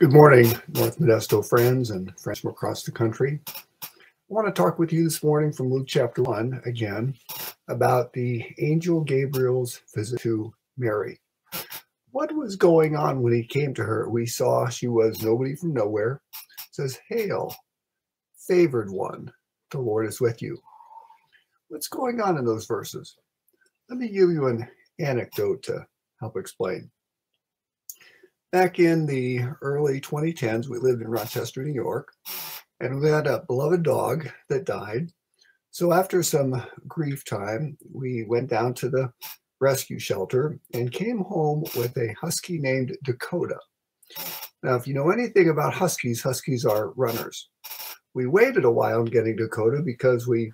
Good morning, North Modesto friends and friends from across the country. I want to talk with you this morning from Luke chapter 1 again about the angel Gabriel's visit to Mary. What was going on when he came to her? We saw she was nobody from nowhere. It says, Hail, favored one, the Lord is with you. What's going on in those verses? Let me give you an anecdote to help explain. Back in the early 2010s, we lived in Rochester, New York, and we had a beloved dog that died. So after some grief time, we went down to the rescue shelter and came home with a husky named Dakota. Now, if you know anything about huskies, huskies are runners. We waited a while in getting Dakota because we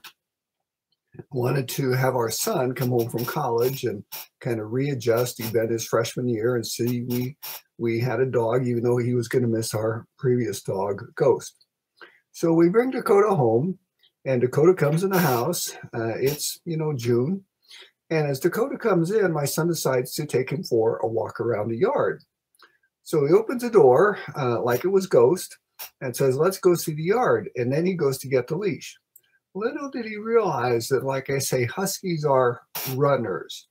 wanted to have our son come home from college and kind of readjust. He'd been his freshman year and see we we had a dog, even though he was going to miss our previous dog, Ghost. So we bring Dakota home, and Dakota comes in the house. Uh, it's you know June, and as Dakota comes in, my son decides to take him for a walk around the yard. So he opens the door uh, like it was Ghost and says, "Let's go see the yard." And then he goes to get the leash. Little did he realize that, like I say, huskies are runners.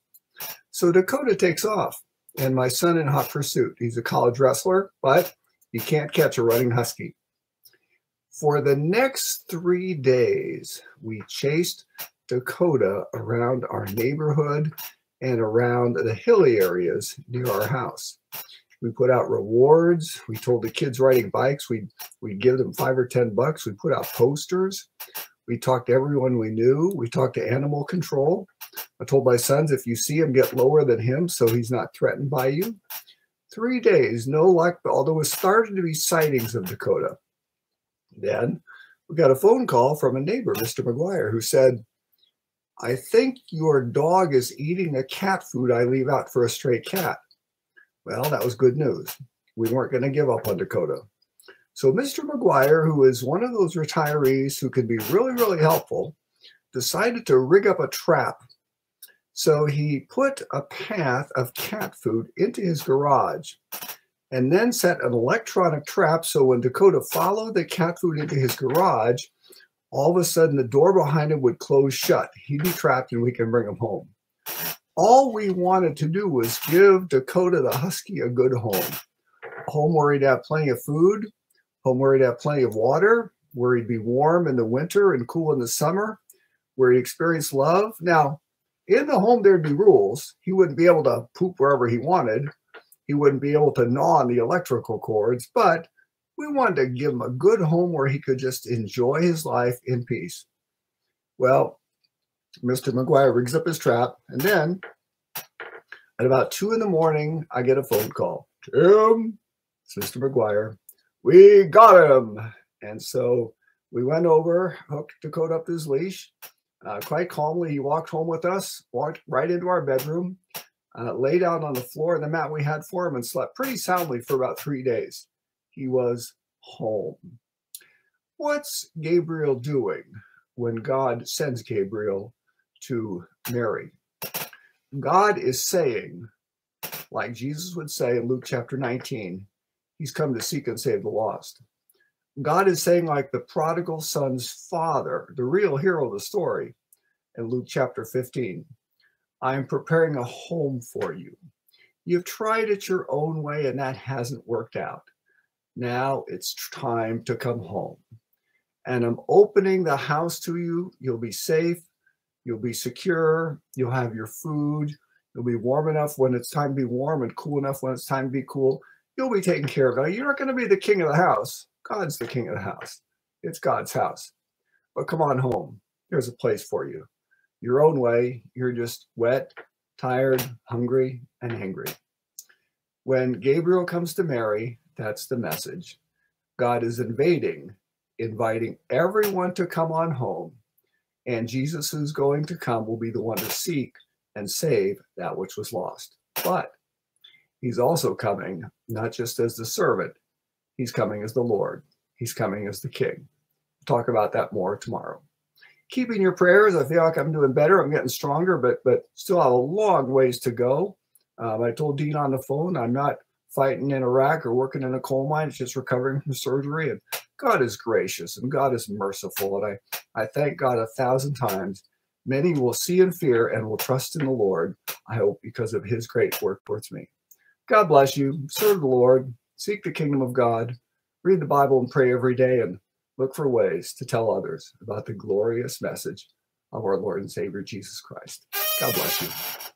So Dakota takes off, and my son in hot pursuit. He's a college wrestler, but you can't catch a running husky. For the next three days, we chased Dakota around our neighborhood and around the hilly areas near our house. We put out rewards. We told the kids riding bikes we'd, we'd give them five or 10 bucks. We put out posters. We talked to everyone we knew. We talked to animal control. I told my sons, if you see him, get lower than him so he's not threatened by you. Three days, no luck, although it started to be sightings of Dakota. Then we got a phone call from a neighbor, Mr. McGuire, who said, I think your dog is eating the cat food I leave out for a stray cat. Well, that was good news. We weren't going to give up on Dakota. So Mr. McGuire, who is one of those retirees who can be really, really helpful, decided to rig up a trap. So he put a path of cat food into his garage and then set an electronic trap so when Dakota followed the cat food into his garage, all of a sudden the door behind him would close shut. He'd be trapped and we can bring him home. All we wanted to do was give Dakota the Husky a good home. A home where he'd have plenty of food, home where he'd have plenty of water, where he'd be warm in the winter and cool in the summer, where he'd experience love. Now, in the home, there'd be rules. He wouldn't be able to poop wherever he wanted. He wouldn't be able to gnaw on the electrical cords, but we wanted to give him a good home where he could just enjoy his life in peace. Well, Mr. McGuire rigs up his trap, and then at about two in the morning, I get a phone call. Tim, it's Mr. McGuire we got him. And so we went over, hooked Dakota up his leash. Uh, quite calmly, he walked home with us, walked right into our bedroom, uh, laid out on the floor in the mat we had for him, and slept pretty soundly for about three days. He was home. What's Gabriel doing when God sends Gabriel to Mary? God is saying, like Jesus would say in Luke chapter 19, He's come to seek and save the lost. God is saying, like the prodigal son's father, the real hero of the story in Luke chapter 15, I am preparing a home for you. You've tried it your own way and that hasn't worked out. Now it's time to come home. And I'm opening the house to you. You'll be safe. You'll be secure. You'll have your food. You'll be warm enough when it's time to be warm and cool enough when it's time to be cool. You'll be taken care of. Now, you're not going to be the king of the house. God's the king of the house. It's God's house. But come on home. There's a place for you. Your own way. You're just wet, tired, hungry, and angry. When Gabriel comes to Mary, that's the message. God is invading, inviting everyone to come on home. And Jesus, who's going to come, will be the one to seek and save that which was lost. But He's also coming not just as the servant, he's coming as the Lord. He's coming as the King. Talk about that more tomorrow. Keeping your prayers. I feel like I'm doing better. I'm getting stronger, but but still have a long ways to go. Um, I told Dean on the phone I'm not fighting in Iraq or working in a coal mine, just recovering from surgery. And God is gracious and God is merciful. And I, I thank God a thousand times. Many will see and fear and will trust in the Lord, I hope, because of his great work towards me. God bless you. Serve the Lord. Seek the kingdom of God. Read the Bible and pray every day and look for ways to tell others about the glorious message of our Lord and Savior Jesus Christ. God bless you.